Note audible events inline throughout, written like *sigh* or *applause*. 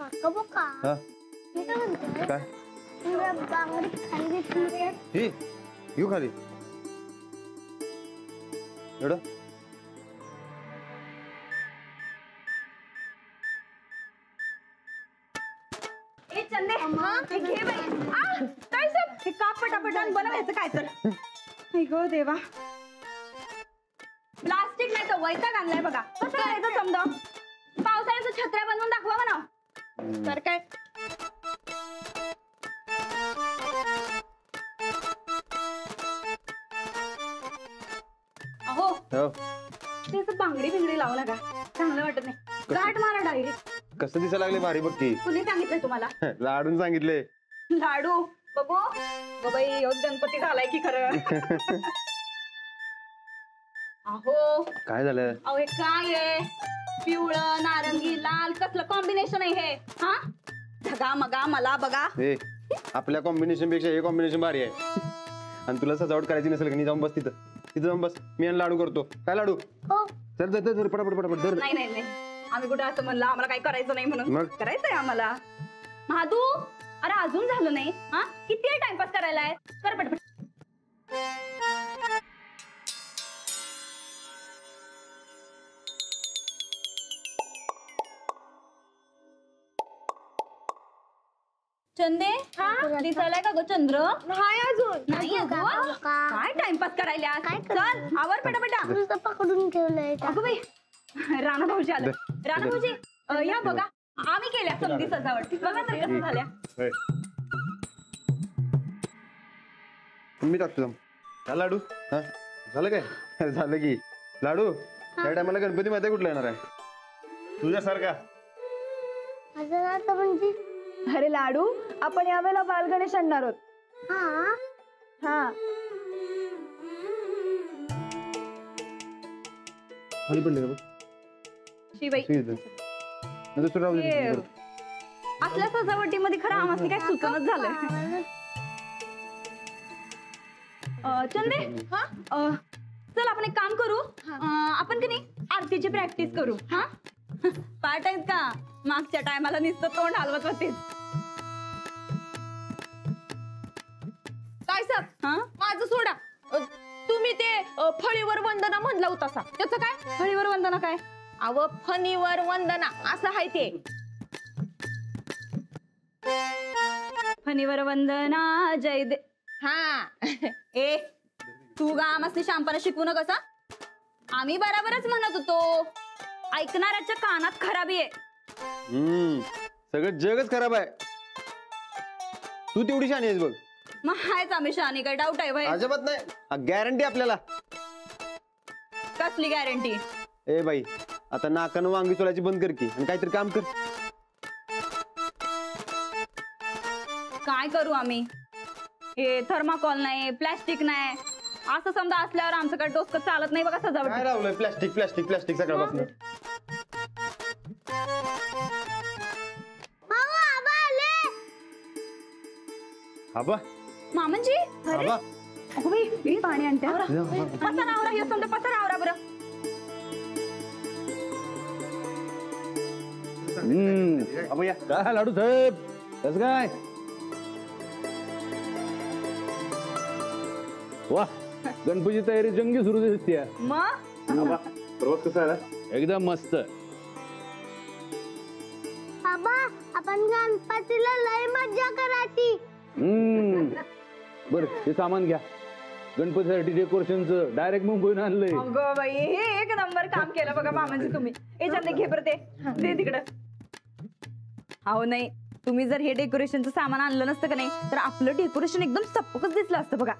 हा काय? ही घेऊ खाली एवढं ए चंदे हे घे बाई आ, काय सब हे काप पटापट आणि बनवायचं काय तर गो देवा प्लास्टिक नाही तर वैताग आणलाय बघा कसं करायचं समजा पावसाळ्याचं छत्र्या बनवून दाखवा म्हणा तर काय? अहो हो. ते असं बांगडी बिंगडी लावू नका. चांगलं वाटत नाही. गाठ मारा डायरेक्ट कसं दिसायला लागले भारी बघ की कुणी सांगितलंय तुम्हाला? *laughs* लाडून सांगितले. लाडू? बघू. ग बाई ह्यो गणपती झालाय की खरं. *laughs* अहो. काय झालं? अहो हे काय आहे? पिवळं नारंगी लाल कसलं कॉम्बिनेशन आहे हे? हा? ढगा मगा मला बघा ए आपल्या कॉम्बिनेशनपेक्षा हे कॉम्बिनेशन भारी आहे. आणि तुला सजावट करायची नसेल का नाही जाऊन बस तिथं. तिथं जाऊन बस. मी आणि लाडू करतो. काय लाडू? हो. चल चल चल पटापट पटापट धर. नाही नाही नाही. आम्ही कुठं असं म्हणलं आम्हाला काही करायचं नाही म्हणून. मग? करायचंय आम्हाला. महादू अरे अजून झालं नाही हा? किती टाइमपास करायला आहे? कर पटपट. चंदे? दिसायलाय का ग चंद्र? नाही अजून. नाही काय टाइमपास करायला चल आवर पटापटा. नुसतं पकडून ठेवलंय का? अगं बाई राणा भाऊजी आलं. राणा भाऊजी अं, या बघा. आम्ही केल्या समधी सजावट. बघा तर कसं झाल्या. होय. मी टाकतो का लाडू. हा? झालं काय? झालं की. लाडू त्या टायमाला गणपती माहिती कुठला येणार आहे? तुझ्यासारखा. म्हणजे अरे लाडू आपण यावेळेला बाल गणेश आणणार आहोत. हा. हा खाली पडले का बघ? शिबाई ठीक आहे. नाही तर तू राहू दे ये. तिथे. असल्या सजावटीमध्ये खरं आम्हाला काय सुचनच झालं अं, चंदे अं, चल आपण एक काम करू. अं, आपण की नाही आरतीची प्रॅक्टिस करू हा? पाठ आहेत का? मागच्या टायमाला नुसतं तोंड हलवत होतीस काय सर? हा? माझं सोडा. अ, तुम्ही ते अ, फळीवर वंदना म्हणला होता सा. त्याचं काय? फळीवर वंदना काय? अव फणीवर वंदना. असं आहे ते. फणीवर वंदना जय दे हा. *laughs* ए तू गा मस्ती शांपणा शिकवू नकसा आम्ही बराबरच म्हणत होतो. ऐकणाऱ्याच्या कानात खराबी आहे. हम्म. सगळं जगच खराब आहे. तू तेवढी शाणी आहेस बघ. मग हायच आम्ही शहाणी काय डाऊट आहे वय अजिबात नाही. गॅरंटी आपल्याला. कसली गॅरंटी ए बाई आता नाकानं वांगी सोलायची बंद कर की आणि काहीतरी काम कर. काय करू आम्ही? हे थर्माकॉल नाही प्लॅस्टिक नाही. असं समजा असल्यावर आमचं काय डोसकं चालत नाही बघा काय सजावट लावलंय? प्लॅस्टिक प्लॅस्टिक प्लॅस्टिक सकाळपासून. आबा. मामनजी अरे. आबा. अगं बाई, पाणी आणते आवरा. जा, हा. पसारा आवरा हे समजा पसारा आवरा बरं. आबा या. काय लाडू साहेब? कस काय? वा गणपती तयारी जंगी सुरू दिसते मग? आबा प्रवास कसा आला? एकदम मस्त. आपण गणपतीला लय मज्जा करायची. बर हे सामान घ्या. गणपतीसाठी डेकोरेशनचं डायरेक्ट मुंबईहून आणलंय. अगं बाई हे एक नंबर काम केलं बघा मामाजी तुम्ही. याच्यात घे बरं ते. दे तिकडं. अहो नाही. तुम्ही जर हे डेकोरेशनचं सामान आणलं नसतं का नाही तर आपलं डेकोरेशन एकदम सपकच दिसलं असतं बघा.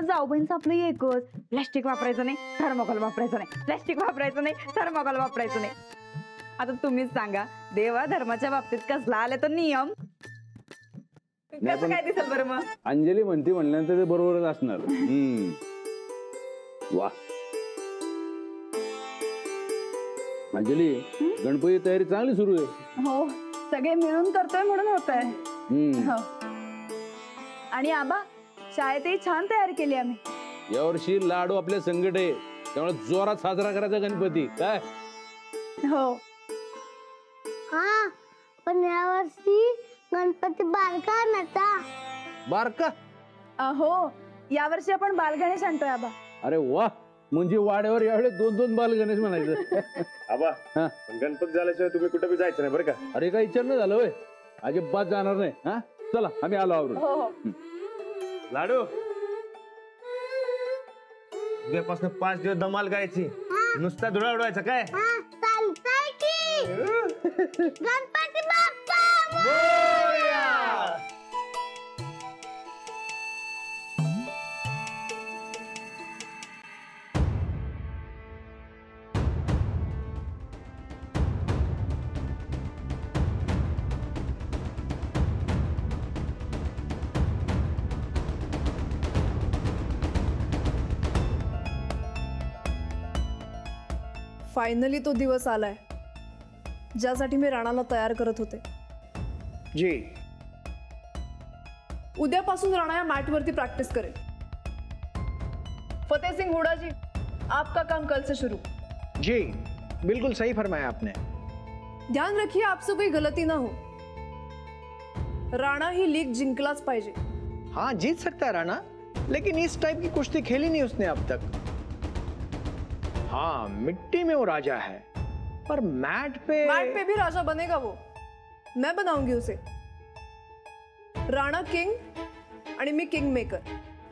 जाऊ बहिणचं आपलं एकच. प्लॅस्टिक वापरायचं नाही थर्मोकॉल वापरायचं नाही. प्लॅस्टिक वापरायचं नाही थर्मोकॉल वापरायचं नाही. आता तुम्हीच सांगा देवा धर्माच्या बाबतीत कसला आले तर नियम? कसं काय दिसेल बरं मग? अंजली म्हणते म्हणल्यानंतर ते बरोबरच असणार. हम्म. वा. अंजली गणपती तयारी चांगली सुरू आहे. हो सगळे मिळून करतोय म्हणून होत आहे हम्म. हो. आणि आबा शाळेतही छान तयारी केली आम्ही. यावर्षी लाडू आपल्या संकट आहे. त्यामुळे जोरात साजरा करायचा गणपती. काय? हो. हा पण यावर्षी गणपती बारका आणायचा बारका? अहो यावर्षी आपण बालगणेश आणतोय आबा. अरे वा म्हणजे वाड्यावर यावेळेस दोन दोन बाल गणेश म्हणायचं. *laughs* आबा हा. पण गणपती झाल्याशिवाय तुम्ही कुठे बी जायचं नाही बरं का? अरे काही विचार नाही झालं होय. अजिबात जाणार नाही हा? चला आम्ही आलो आवरून. हो हो. लाडू. उद्यापासून पाच दिवस धमाल गायची. नुसता धुळा उडवायचा काय? हा चालतंय की. *laughs* गणपती बाप्पा फायनली तो दिवस आलाय. ज्यासाठी मी राणाला तयार करत होते. जी. उद्यापासून राणा या मॅटवरती प्रॅक्टिस करेल. फतेह सिंह हुडा जी आपका काम कल से शुरू. जी बिल्कुल सही फरमाया आपने. ध्यान रखिए आपसे कोई गलती ना हो. राणा ही लीग जिंकलाच पाहिजे. हाँ जीत सकता है राणा लेकिन इस टाइप की कुश्ती खेली नहीं उसने अब तक. हाँ मिट्टी में वो राजा है। पर मैट पे मैट पे भी राजा बनेगा वो। मैं बनाऊंगी उसे। राणा किंग आणि मी किंग मेकर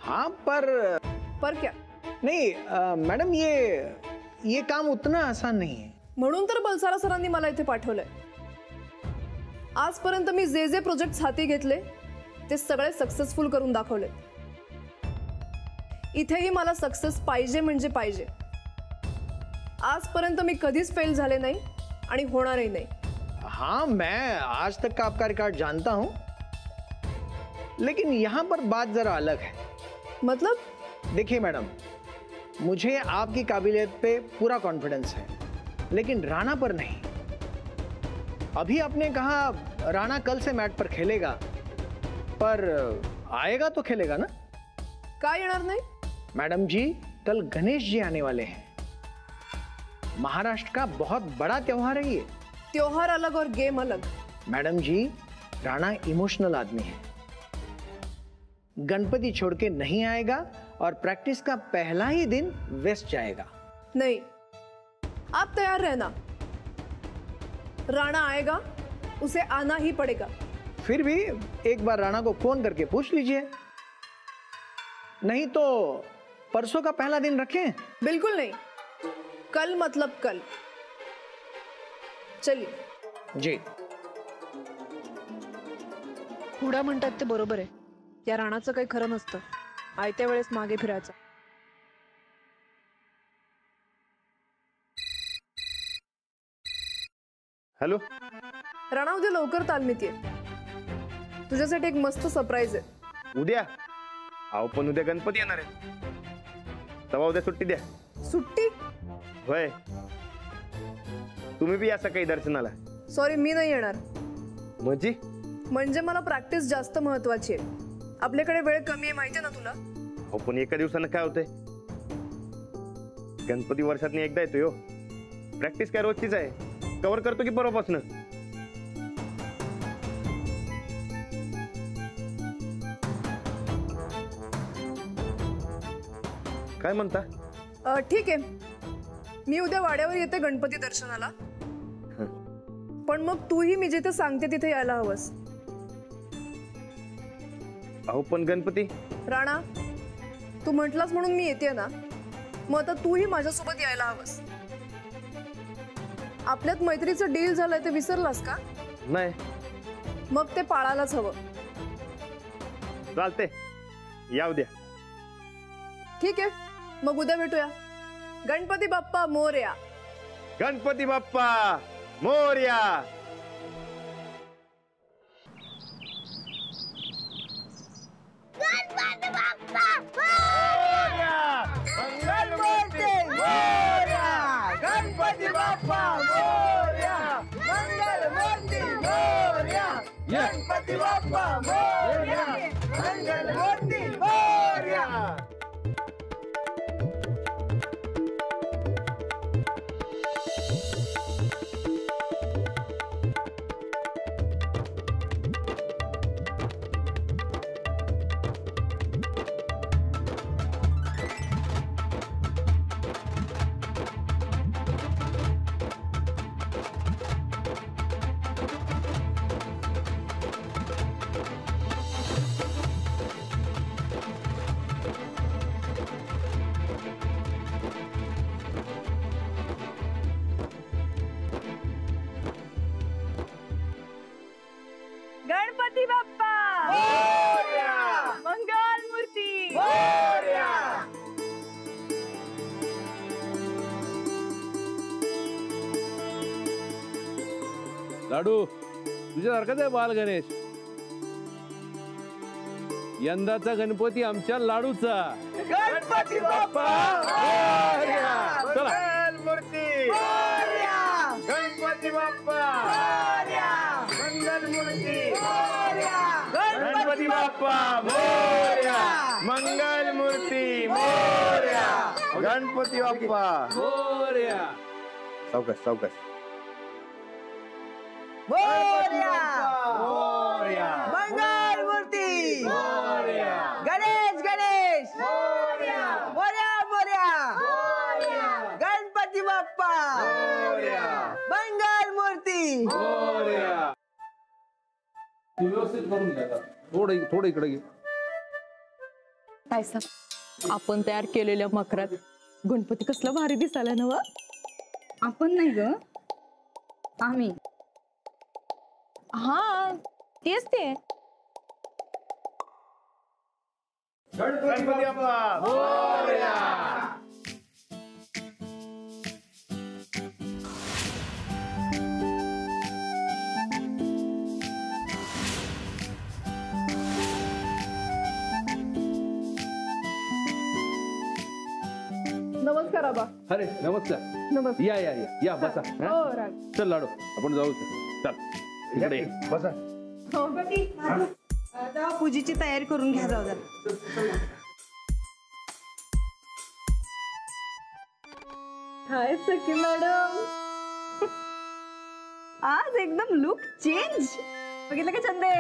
हाँ पर पर क्या? नहीं मैडम ये ये काम उतना आसान नहीं है। म्हणून तर बलसारा सरांनी मला इथे पाठवलंय। आजपर्यंत मी जे जे प्रोजेक्ट हाती घेतले ते सगळे सक्सेसफुल करून दाखवले इथेही मला सक्सेस पाहिजे म्हणजे पाहिजे. आजपर्यंत मी कधीच फेल झाले नाही आणि होणारही नाही. हाँ मैं आज तक का आपका रिकॉर्ड जानता हूँ? लेकिन यहाँ पर बात जरा अलग है। मतलब? देखिए मैडम मुझे आपकी काबिलियत पे पूरा कॉन्फिडेंस है लेकिन राणा पर नहीं। अभी आपने कहा राणा कल से मैट पर खेलेगा पर आएगा तो खेलेगा ना? का येणार नाही? मैडम जी कल गणेश जी आने वाले हैं। महाराष्ट्र का बहुत बड़ा त्योहार है ये। त्योहार अलग और गेम अलग। मैडम जी राणा इमोशनल आदमी है। गणपति छोड़ के नहीं आएगा और प्रैक्टिस का पहला ही दिन वेस्ट जाएगा। नहीं आप तैयार रहना। राणा आएगा उसे आना ही पड़ेगा। फिर भी एक बार राणा को फ़ोन करके पूछ लीजिए। नहीं तो परसों का पहला दिन रखें। बिल्कुल नहीं। कल मतलब कल। चलिए। जी। हुडा म्हणतात ते बरोबर आहे. या राणाचं काही खरं नसतं. आयत्या वेळेस मागे फिरायचं. हॅलो? राणा उद्या लवकर तालमीत ये. तुझ्यासाठी एक मस्त सरप्राईज आहे. उद्या? अहो पण उद्या गणपती येणार आहे. तेव्हा उद्या सुट्टी द्या. सुट्टी? होय. तुम्ही बी या सकाळी दर्शनाला. सॉरी मी नाही येणार. म्हणजे? म्हणजे मला प्रॅक्टिस जास्त महत्वाची आहे. आपल्याकडे वेळ कमी आहे माहिती ना तुला? अहो पण एका दिवसानं काय होतंय? गणपती वर्षात एकदा येतो यो प्रॅक्टिस काय रोजचीच आहे. कव्हर करतो की परवापासून? काय म्हणता? ठीक आहे. मी उद्या वाड्यावर येते गणपती दर्शनाला. पण मग तूही मी जिथे सांगते तिथे यायला हवंस. अहो पण गणपती? राणा तू म्हटलास म्हणून मी येते ना. मग आता तूही माझ्यासोबत यायला हवंस. आपल्यात मैत्रीचं डील झालंय ते विसरलास का? नाही. मग ते पाळायलाच हवं. चालते या उद्या ठीक आहे. मग उद्या भेटूया. गणपती बाप्पा मोरया गणपती बाप्पा मोर्या गणपती बाप्पा गणपती बाप्पा मोर्या मंगल मूर्ती मोर्या गणपती बाप्पा मोर्या मंगल मूर्ती लाडू तुझ्यासारखाच आहे बाल गणेश. यंदाचा गणपती आमच्या लाडूचा. गणपती बाप्पा! मूर्ती! गणपती बाप्पा! मंगल मूर्ती! गणपती बाप्पा! मोर्या! मंगल मूर्ती! मोर्या! गणपती बाप्पा! मोरया. सावकाश सावकाश. मंगल मूर्ती गणेश गणेश मोर्या मोर्या गणपती बाप्पा मंगल मूर्ती व्यवस्थित करून घ्या. थोडं थोडं इकडे घे. साहेब आपण तयार केलेल्या मकरात गणपती कसला भारी दिसायला नवा आपण नाही ग. आम्ही. हा तेच ते गणपती बाप्पा मोर्या नमस्कार आबा. अरे नमस्कार. नमस्कार. या या या. या बसा. हा? राग. चल लाडू. आपण जाऊ. चल इकडे. बसा. पूजेची तयारी करून घ्या जाऊ हाय सखी मॅडम. आज एकदम लुक चेंज बघितलं का चंदे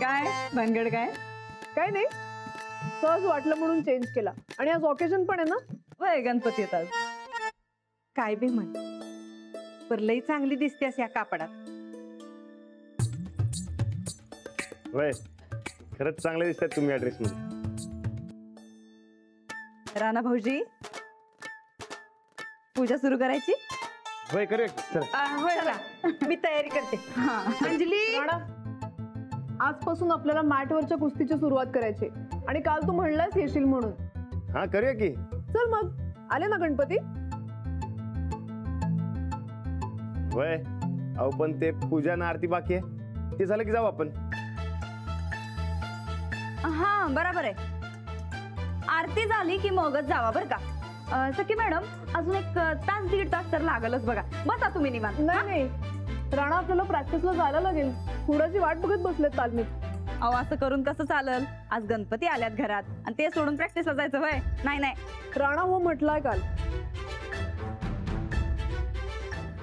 काय? भानगड काय? काय नाही. सहज वाटलं म्हणून चेंज केला. आणि आज ऑकेजन पण आहे ना? वय गणपती येतात. काय बे म्हण. पर लई चांगली दिसतेस या कापडात. वय खरंच चांगले दिसतात तुम्ही ऍड्रेस मध्ये राणा भाऊजी पूजा सुरू करायची? वय करूया की? चला. मी तयारी करते. हा. अंजली! राणा. आजपासून आपल्याला मॅटवरच्या कुस्तीची सुरुवात करायची आणि काल तू म्हणलास येशील म्हणून. हा करूया की. चल मग आले ना गणपती? वय. अहो पण ते पूजा ना आरती बाकी आहे. ते झालं की जाऊ आपण. हा बरोबर आहे. आरती झाली की मगच जावा बरं का. अं, सखी मॅडम अजून एक अं, तास दीड तास तर लागलच बघा. बसा तुम्ही निवांत. नाही नाही. राणा आपल्याला प्रॅक्टिसला जायला लागेल. पुढाची वाट बघत बसलेत तालमीत. अहो असं करून कसं चालल? आज गणपती आल्यात घरात. आणि ते सोडून प्रॅक्टिसला जायचं वय नाही नाही. राणा हो म्हटलाय काल.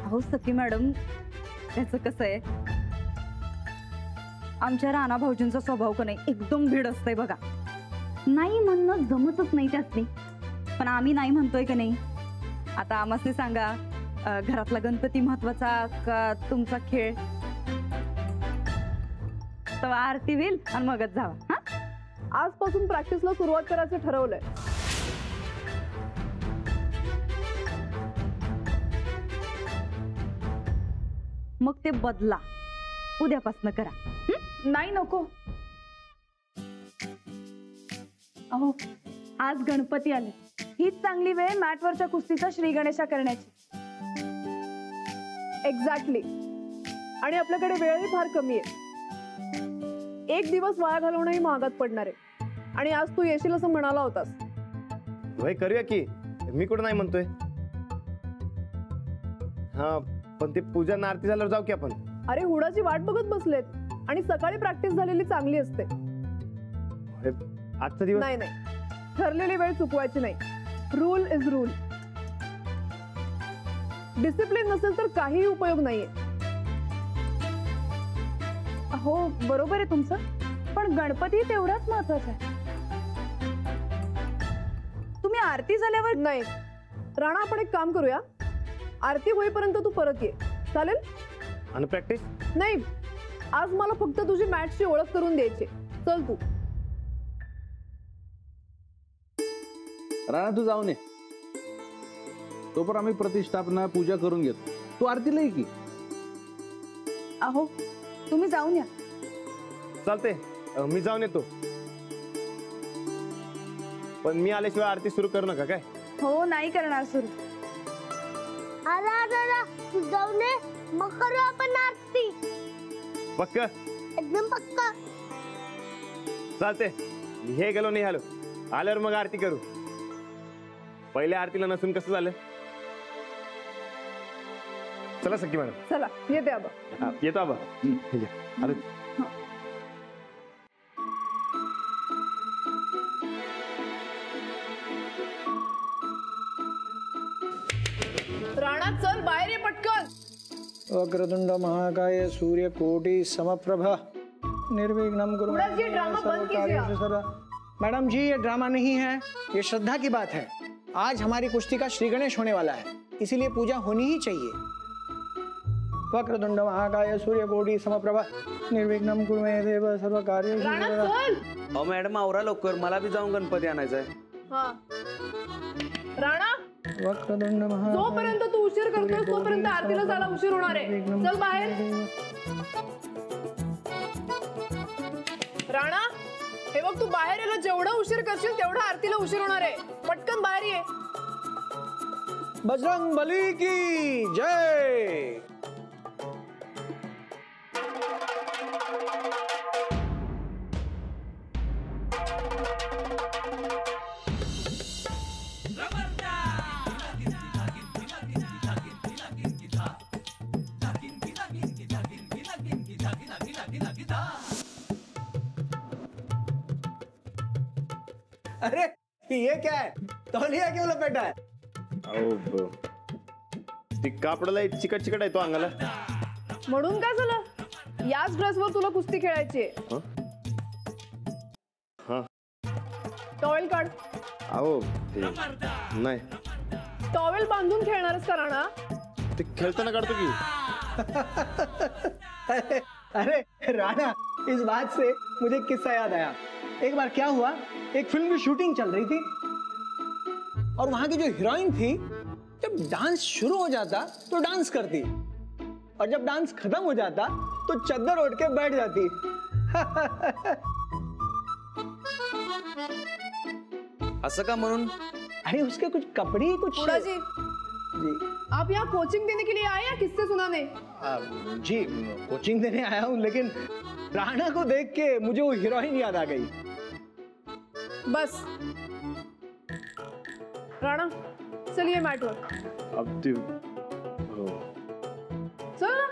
अहो सखी मॅडम त्याचं कसं आहे? आमच्या राणा भाऊजींचा स्वभाव का नाही एकदम भीड असतंय बघा. नाही म्हणणं जमतच नाही त्यातली. पण आम्ही नाही म्हणतोय का नाही? आता आम्हाला सांगा घरातला गणपती महत्त्वाचा का तुमचा खेळ? तर आरती होईल आणि मगच जावा हा? आजपासून प्रॅक्टिसला सुरुवात करायचं ठरवलंय. मग ते बदला. उद्यापासनं करा. नाही नको. अहो आज गणपती आले. हीच चांगली वेळ मॅटवरच्या कुस्तीचा श्री गणेशा करण्याची. एक्झॅक्टली आणि आपल्याकडे वेळही फार कमी आहे. एक दिवस वाया घालवणंही महागात पडणार आहे. आणि आज तू येशील असं म्हणाला होतास. वय करूया की. मी कुठं नाही म्हणतोय. हा पण ते पूजा आरती झाल्यावर जाऊ की आपण? अरे हुडाची वाट बघत बसलेत. आणि सकाळी प्रॅक्टिस झालेली चांगली असते. आजचा दिवस? नाही नाही. ठरलेली वेळ चुकवायची नाही. रूल इज रूल डिसिप्लिन नसेल तर काहीही उपयोग नाहीये. हो बरोबर आहे तुमचं. पण गणपती तेवढाच महत्त्वाचा आहे. तुम्ही आरती झाल्यावर नाही. राणा आपण एक काम करूया. आरती होईपर्यंत तू परत ये. चालेल? आणि प्रॅक्टिस नाही. आज मला फक्त तुझी मॅचची ओळख करून द्यायची चल तू. राणा तू जाऊन ये. तोपर्यंत आम्ही प्रतिष्ठापना पूजा करून घेतो. तू आरतीला ये की? अहो तुम्ही जाऊन या. चालते अं, मी जाऊन येतो. पण मी आल्याशिवाय आरती सुरू करू नका काय? हो नाही करणार सुरू. आला दादा तू जाऊन ये मग करू आपण आरती. पक्क? एकदम पक्का. चालते हे गेलो नाही आलो. आल्यावर मग आरती करू. पहिल्या आरतीला नसून कसं झालं? चला सखी मॅडम. चला येते आबा. हा, येतो आबा. अरे वक्रतुंड महाकाय सूर्य कोटि समप्रभ निर्विघ्नम आप। मैडम जी ये ड्रामा नहीं है ये श्रद्धा की बात है। आज हमारी कुश्ती का श्री गणेश होने वाला है इसीलिए पूजा होनी ही चाहिए। वक्रतुंड महाकाय सूर्य कोटि समप्रभ। निर्विघ्नम कुरु मे देव सर्व कार्य अहो मॅडम आवरा लवकर. मला बी जाऊन गणपती आणायचा आहे. हा. राणा वक्रतुंड महा जोपर्यंत तू उशीर करतोय तोपर्यंत आरतीला जायला उशीर होणार आहे. चल बाहेर. राणा हे बघ तू बाहेर यायला जेवढा उशीर करशील तेवढा आरतीला उशीर होणार आहे. पटकन बाहेर ये. बजरंग बली की जय! अरे ये क्या है? तौलिया क्यों लपेटा है? ती एक चिकट चिकट आहे तो अंगाला। म्हणून काय झालं? याच ड्रेसवर तुला कुस्ती खेळायची हं? हा? टॉवेल काढ. अहो ते नाही. टॉवेल बांधून खेळणारच का राणा ते खेळताना काढतो की. *laughs* अरे अरे राणा इस बात से मुझे एक किस्सा याद आया. एक बार क्या हुआ? एक फ़िल्म की शूटिंग चल रही थी। और वहाँ की जो हीरोइन थी जब डांस शुरू हो जाता तो डांस करती। और जब डांस खत्म हो जाता तो चद्दर ओढ़ के बैठ जाती। असं का म्हणून अरे उसके कुछ कपड़े कुछ जी। जी। आप यहाँ कोचिंग देने के लिए आए या किससे सुनाने? आ, जी कोचिंग देने आया हूँ लेकिन राणा को देख के मुझे वो हीरोइन याद आ गई। बस। राणा चलिए मैट वर अब हो। चल ना.